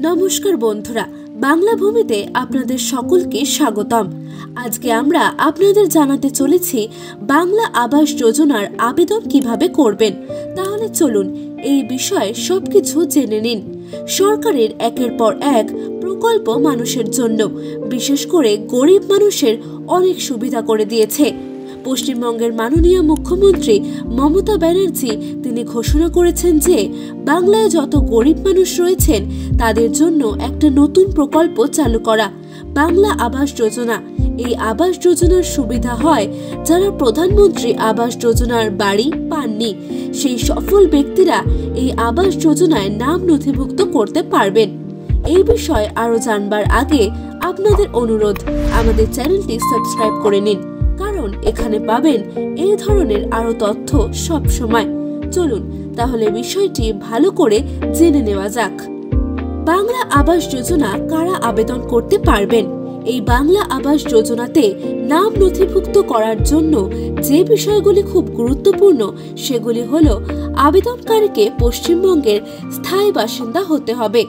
নমস্কার বন্ধুরা, বাংলা ভূমিতে আপনাদের সকলকে স্বাগতম। আজকে আমরা আপনাদের জানাতে চলেছি বাংলা আবাস যোজনার আবেদন কীভাবে করবেন। তাহলে চলুন এই বিষয়ে সবকিছু জেনে নিন। সরকারের একের পর এক প্রকল্প মানুষের জন্য, বিশেষ করে গরিব মানুষের অনেক সুবিধা করে দিয়েছে। পশ্চিমবঙ্গের মাননীয় মুখ্যমন্ত্রী মমতা ব্যানার্জি তিনি ঘোষণা করেছেন যে, বাংলায় যত গরিব মানুষ রয়েছেন, তাদের জন্য একটা নতুন প্রকল্প চালু করা, বাংলা আবাস যোজনা। এই আবাস যোজনার সুবিধা হয় যারা প্রধানমন্ত্রী আবাস যোজনার বাড়ি পাননি। সেই সফল ব্যক্তিরা এই আবাস যোজনায় নাম নথিভুক্ত করতে পারবেন। এই বিষয়ে আরও জানবার আগে আপনাদের অনুরোধ, আমাদের চ্যানেলটি সাবস্ক্রাইব করে নিন। কারণ এখানে পাবেন এই ধরনের আরও তথ্য সব সময়। চলুন, তাহলে বিষয়টি ভালো করে জেনে নেওয়া যাক। বাংলা আবাস যোজনা কারা আবেদন করতে পারবেন? এই বাংলা আবাস যোজনাতে নাম নথিভুক্ত করার জন্য যে বিষয়গুলি খুব গুরুত্বপূর্ণ, সেগুলি হল আবেদনকারীকে পশ্চিমবঙ্গের স্থায়ী বাসিন্দা হতে হবে।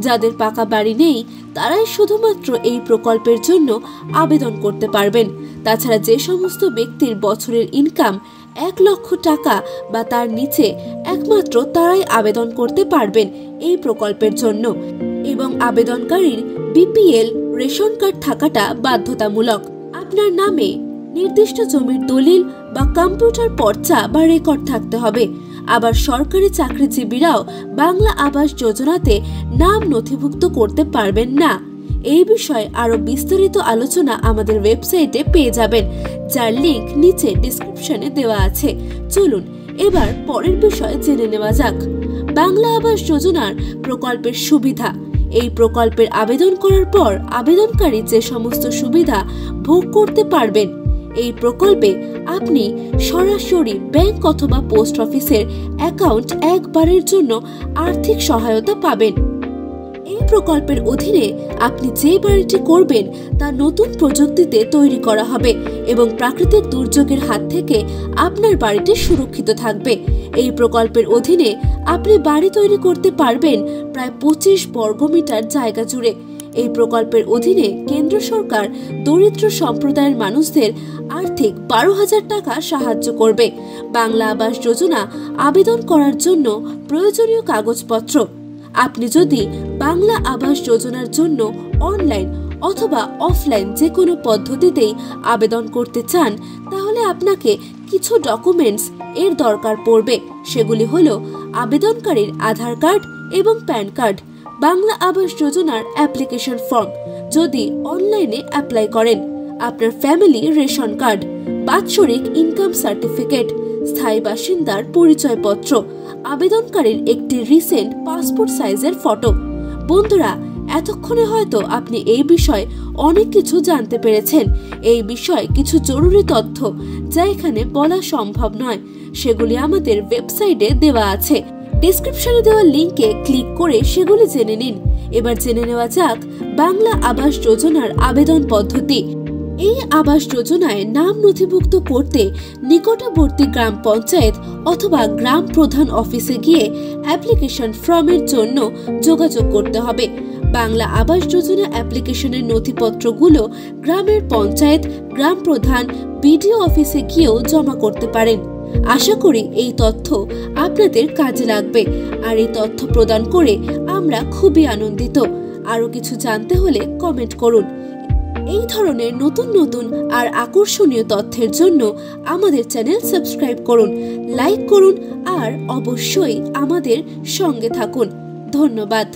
যাদের পাকা বাড়ি নেই তারাই শুধুমাত্র এই প্রকল্পের জন্য আবেদন করতে পারবেন। তাছাড়া যে সমস্ত ব্যক্তির বছরের ইনকাম এক লক্ষ টাকা বা তার নিচে একমাত্র তারাই আবেদন করতে পারবেন এই প্রকল্পের জন্য। এবং আবেদনকারীর বিপিএল রেশন কার্ড থাকাটা বাধ্যতামূলক। আপনার নামে নির্দিষ্ট জমির দলিল বা কম্পিউটার পর্চা বা রেকর্ড থাকতে হবে। আবার সরকারি চাকরিজীবীরাও বাংলা আবাস যোজনাতে নাম নথিভুক্ত করতে পারবেন না। এই বিষয়ে আরও বিস্তারিত আলোচনা আমাদের ওয়েবসাইটে পেয়ে যাবেন, যার লিঙ্ক নিচে ডিসক্রিপশনে দেওয়া আছে। চলুন, এবার পরের বিষয়ে জেনে নেওয়া যাক। বাংলা আবাস যোজনার প্রকল্পের সুবিধা। এই প্রকল্পের আবেদন করার পর আবেদনকারী যে সমস্ত সুবিধা ভোগ করতে পারবেন এই প্রকল্পে আপনি সরাসরি ব্যাংক অথবা পোস্ট অফিসের অ্যাকাউন্ট একবারের জন্য আর্থিক সহায়তা পাবেন। এই প্রকল্পের অধীনে আপনি যে বাড়িটি করবেন, তা নতুন প্রযুক্তিতে তৈরি করা হবে এবং প্রাকৃতিক দুর্যোগের হাত থেকে আপনার বাড়িটি সুরক্ষিত থাকবে। এই প্রকল্পের অধীনে আপনি বাড়ি তৈরি করতে পারবেন প্রায় পঁচিশ বর্গমিটার জায়গা জুড়ে। এই প্রকল্পের অধীনে কেন্দ্র সরকার দরিদ্র সম্প্রদায়ের মানুষদের আর্থিক বারো হাজার টাকা সাহায্য করবে। বাংলা আবাস যোজনা আবেদন করার জন্য প্রয়োজনীয় কাগজপত্র। আপনি যদি বাংলা আবাস যোজনার জন্য অনলাইন অথবা অফলাইন যে কোনো পদ্ধতিতেই আবেদন করতে চান, তাহলে আপনাকে কিছু ডকুমেন্টস এর দরকার পড়বে। সেগুলি হলো আবেদনকারীর আধার কার্ড এবং প্যান কার্ড। বাংলা আবাস যোজনার অ্যাপ্লিকেশন ফর্ম যদি অনলাইনে অ্যাপ্লাই করেন, আপনার ফ্যামিলি রেশন কার্ড, বাৎসরিক ইনকাম সার্টিফিকেট, স্থায়ী বাসিন্দার পরিচয়পত্র, আবেদনকারীর একটি রিসেন্ট পাসপোর্ট সাইজের ফটো। বন্ধুরা, এতক্ষণে হয়তো আপনি এই বিষয়ে অনেক কিছু জানতে পেরেছেন। এই বিষয়ে কিছু জরুরি তথ্য যা এখানে বলা সম্ভব নয়। সেগুলি আমাদের ওয়েবসাইটে দেওয়া আছে। ডিসক্রিপশনে দেওয়া লিংকে ক্লিক করে সেগুলি জেনে নিন। এবার জেনে নেওয়া যাক বাংলা আবাস যোজনার আবেদন পদ্ধতি। এই আবাস যোজনায় নাম নথিভুক্ত করতে নিকটবর্তী গ্রাম পঞ্চায়েত অথবা গ্রাম প্রধান অফিসে গিয়ে অ্যাপ্লিকেশন ফর্মের জন্য যোগাযোগ করতে হবে। বাংলা আবাস যোজনা অ্যাপ্লিকেশনের নথিপত্রগুলো গ্রামের পঞ্চায়েত, গ্রাম প্রধান, বিডিও অফিসে গিয়েও জমা করতে পারেন। আশা করি এই তথ্য আপনাদের কাজে লাগবে। আর এই তথ্য প্রদান করে আমরা খুবই আনন্দিত। আরও কিছু জানতে হলে কমেন্ট করুন। এই ধরনের নতুন নতুন আর আকর্ষণীয় তথ্যের জন্য আমাদের চ্যানেল সাবস্ক্রাইব করুন, লাইক করুন আর অবশ্যই আমাদের সঙ্গে থাকুন। ধন্যবাদ।